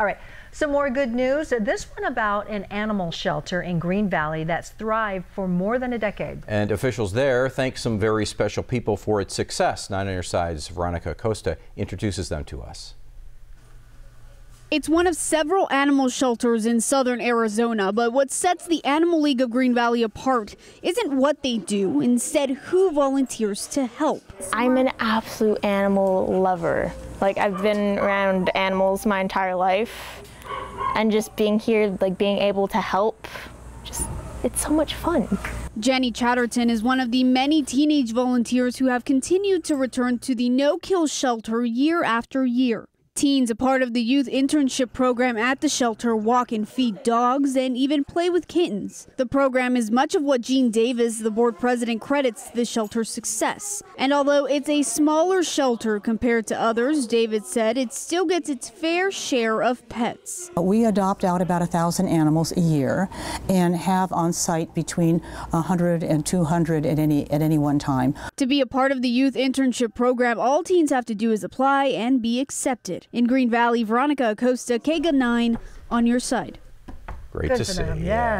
All right, some more good news. Uh, this one about an animal shelter in Green Valley that's thrived for more than a decade. And officials there thank some very special people for its success. Nine on your side's Veronica Acosta introduces them to us. It's one of several animal shelters in southern Arizona, but what sets the Animal League of Green Valley apart isn't what they do, instead, who volunteers to help. I'm an absolute animal lover. Like, I've been around animals my entire life, and just being here, like, being able to help, just it's so much fun. Jenny Chatterton is one of the many teenage volunteers who have continued to return to the no kill shelter year after year. Teens, a part of the youth internship program at the shelter, walk and feed dogs and even play with kittens. The program is much of what Gene Davis, the board president, credits the shelter's success. And although it's a smaller shelter compared to others, Davis said it still gets its fair share of pets. We adopt out about a thousand animals a year and have on site between 100 and 200 at any at any one time. To be a part of the youth internship program, all teens have to do is apply and be accepted. In Green Valley, Veronica Acosta, KGUN 9 on your side. Great Good to see. them, yeah.